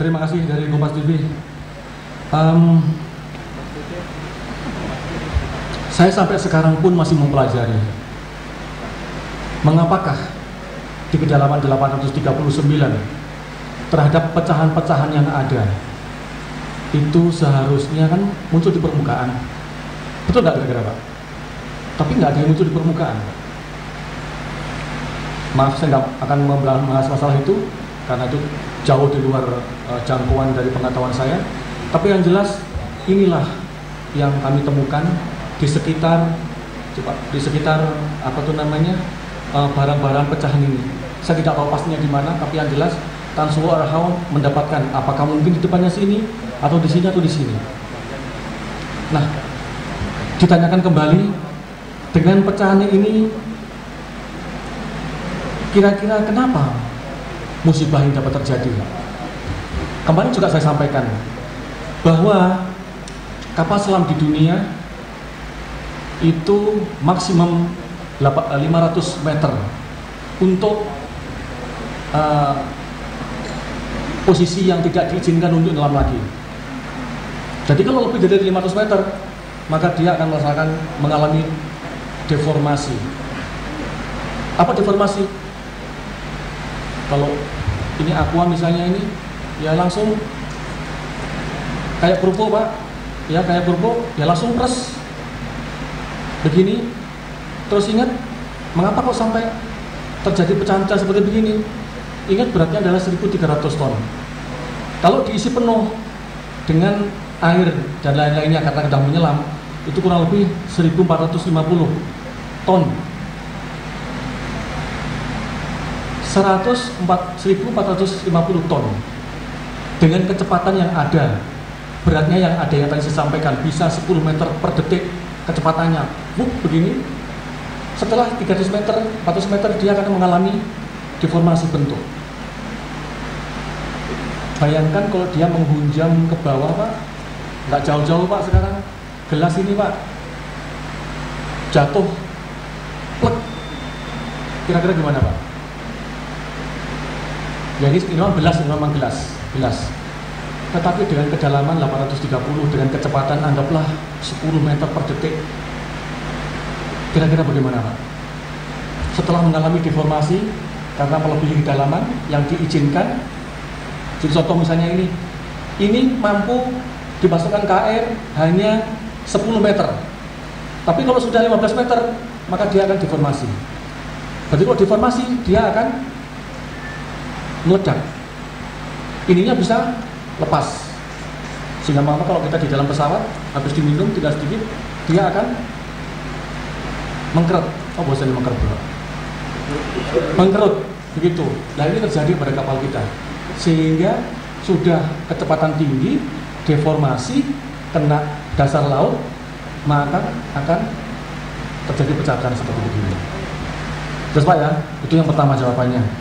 Terima kasih dari Kompas TV. Um, saya sampai sekarang pun masih mempelajari mengapakah di kedalaman 839 terhadap pecahan-pecahan yang ada itu seharusnya kan muncul di permukaan betul nggak kira-kira Pak? tapi nggak ada yang muncul di permukaan maaf saya nggak akan membahas masalah itu karena itu jauh di luar uh, jangkauan dari pengetahuan saya. Tapi yang jelas inilah yang kami temukan di sekitar coba di sekitar apa tuh namanya eh, barang-barang uh, pecahan ini. Saya tidak tahu pastinya di mana tapi yang jelas Tan Suwo Arhau mendapatkan apakah mungkin di depannya sini atau di sini atau di sini. Nah ditanyakan kembali dengan pecahannya ini kira-kira kenapa musibah ini dapat terjadi kemarin juga saya sampaikan bahwa kapal selam di dunia itu maksimum 500 meter untuk uh, posisi yang tidak diizinkan untuk dalam lagi. Jadi kalau lebih dari 500 meter, maka dia akan merasakan mengalami deformasi. Apa deformasi? Kalau ini aqua misalnya ini, ya langsung kayak purpo pak, ya kayak purpo, ya langsung pres begini. Terus ingat mengapa kok sampai terjadi pecahan-pecahan seperti begini? Ingat beratnya adalah 1300 ton. Kalau diisi penuh dengan air dan lain-lainnya karena sedang menyelam itu kurang lebih 1450 ton 104, 1450 ton. Dengan kecepatan yang ada beratnya yang ada yang tadi saya sampaikan bisa 10 meter per detik kecepatannya. Buk begini. Setelah 300 meter 400 meter dia akan mengalami deformasi bentuk. Bayangkan kalau dia menghunjam ke bawah pak. Nggak jauh-jauh pak sekarang. Gelas ini pak. Jatuh kira-kira gimana pak ya ini, gelas ini memang gelas gelas. Tetapi dengan kedalaman 830 dengan kecepatan anggaplah 10 meter per detik kira-kira bagaimana Pak? Setelah mengalami deformasi karena melebihi kedalaman yang diizinkan jadi contoh misalnya ini. Ini mampu dimasukkan ke air hanya 10 meter. Tapi kalau sudah 15 meter maka dia akan deformasi. Berarti kalau deformasi dia akan meledak. Ininya bisa lepas. Sehingga maka kalau kita di dalam pesawat habis diminum tidak sedikit dia akan mengkerut. Oh bosan mengkerut mengkerut begitu. Nah ini terjadi pada kapal kita. Sehingga sudah kecepatan tinggi deformasi kena dasar laut maka akan terjadi pecahkan seperti begini. Terus pak ya? Itu yang pertama jawabannya